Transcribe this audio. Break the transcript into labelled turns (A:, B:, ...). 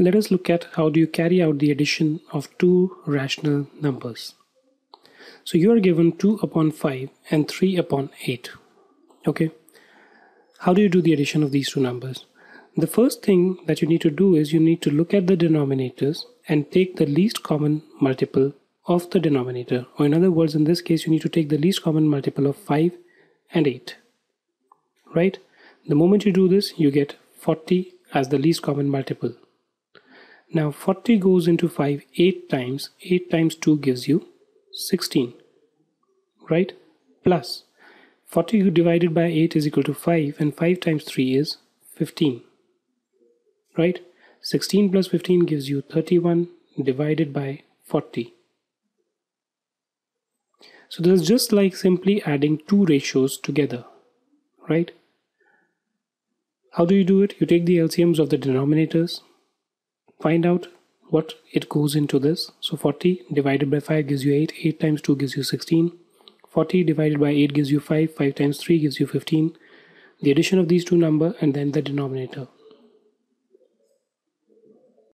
A: let us look at how do you carry out the addition of two rational numbers. So you are given 2 upon 5 and 3 upon 8. Okay. How do you do the addition of these two numbers? The first thing that you need to do is you need to look at the denominators and take the least common multiple of the denominator. Or in other words, in this case, you need to take the least common multiple of 5 and 8. Right? The moment you do this, you get 40 as the least common multiple. Now 40 goes into 5 8 times. 8 times 2 gives you 16. Right? Plus 40 divided by 8 is equal to 5 and 5 times 3 is 15. Right? 16 plus 15 gives you 31 divided by 40. So this is just like simply adding two ratios together, right? How do you do it? You take the LCMs of the denominators, find out what it goes into this. So 40 divided by 5 gives you 8, 8 times 2 gives you 16. 40 divided by 8 gives you 5, 5 times 3 gives you 15. The addition of these two number and then the denominator.